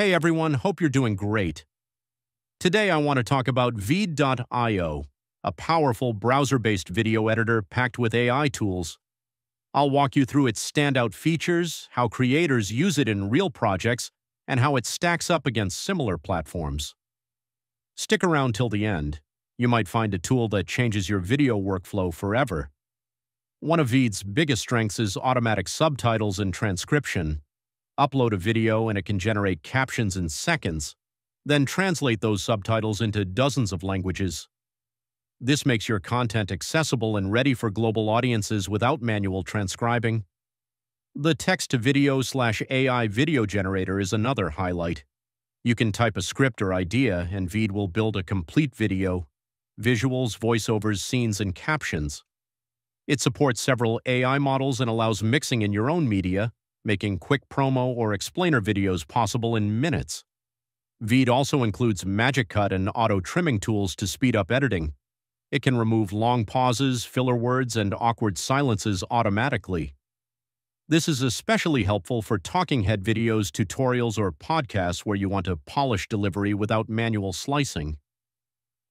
Hey everyone, hope you're doing great. Today I want to talk about Veed.io, a powerful browser-based video editor packed with AI tools. I'll walk you through its standout features, how creators use it in real projects, and how it stacks up against similar platforms. Stick around till the end. You might find a tool that changes your video workflow forever. One of Veed's biggest strengths is automatic subtitles and transcription. Upload a video and it can generate captions in seconds, then translate those subtitles into dozens of languages. This makes your content accessible and ready for global audiences without manual transcribing. The text-to-video slash AI video generator is another highlight. You can type a script or idea, and Veed will build a complete video, visuals, voiceovers, scenes, and captions. It supports several AI models and allows mixing in your own media, making quick promo or explainer videos possible in minutes. Veed also includes Magic Cut and auto trimming tools to speed up editing. It can remove long pauses, filler words, and awkward silences automatically. This is especially helpful for talking head videos, tutorials, or podcasts where you want to polish delivery without manual slicing.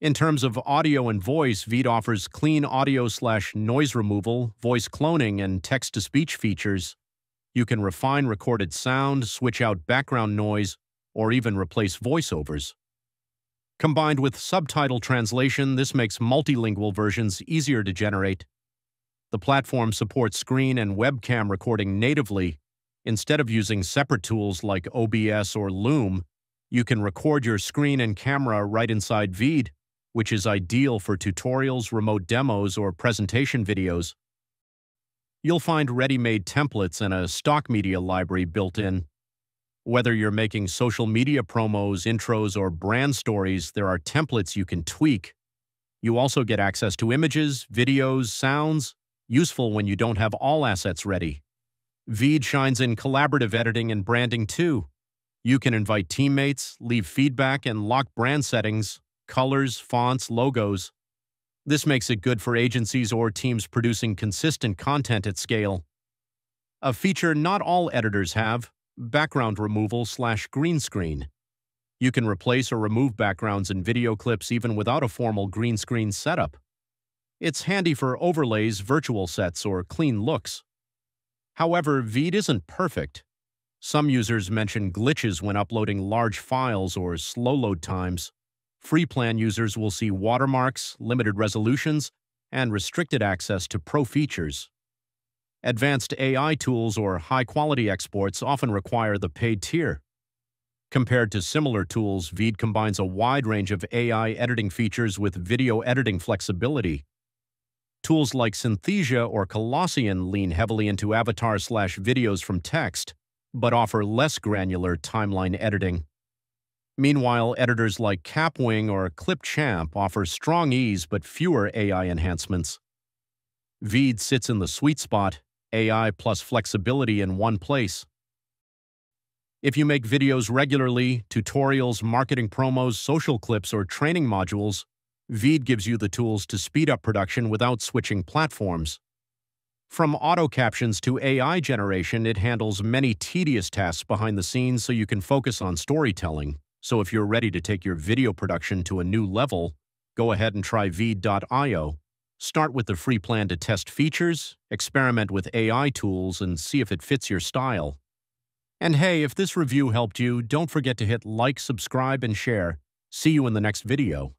In terms of audio and voice, Veed offers clean audio slash noise removal, voice cloning, and text-to-speech features. You can refine recorded sound, switch out background noise, or even replace voiceovers. Combined with subtitle translation, this makes multilingual versions easier to generate. The platform supports screen and webcam recording natively. Instead of using separate tools like OBS or Loom, you can record your screen and camera right inside Veed which is ideal for tutorials, remote demos, or presentation videos. You'll find ready-made templates and a stock media library built in. Whether you're making social media promos, intros, or brand stories, there are templates you can tweak. You also get access to images, videos, sounds, useful when you don't have all assets ready. Veed shines in collaborative editing and branding too. You can invite teammates, leave feedback, and lock brand settings, colors, fonts, logos. This makes it good for agencies or teams producing consistent content at scale. A feature not all editors have, background removal slash green screen. You can replace or remove backgrounds in video clips even without a formal green screen setup. It's handy for overlays, virtual sets, or clean looks. However, Veed isn't perfect. Some users mention glitches when uploading large files or slow load times. Free plan users will see watermarks, limited resolutions, and restricted access to pro features. Advanced AI tools or high-quality exports often require the paid tier. Compared to similar tools, Veed combines a wide range of AI editing features with video editing flexibility. Tools like Synthesia or Colossyan lean heavily into avatar slash videos from text, but offer less granular timeline editing. Meanwhile, editors like Kapwing or Clipchamp offer strong ease but fewer AI enhancements. Veed sits in the sweet spot, AI plus flexibility in one place. If you make videos regularly, tutorials, marketing promos, social clips, or training modules, Veed gives you the tools to speed up production without switching platforms. From auto captions to AI generation, it handles many tedious tasks behind the scenes so you can focus on storytelling. So if you're ready to take your video production to a new level, go ahead and try Veed.io. Start with the free plan to test features, experiment with AI tools, and see if it fits your style. And hey, if this review helped you, don't forget to hit like, subscribe, and share. See you in the next video.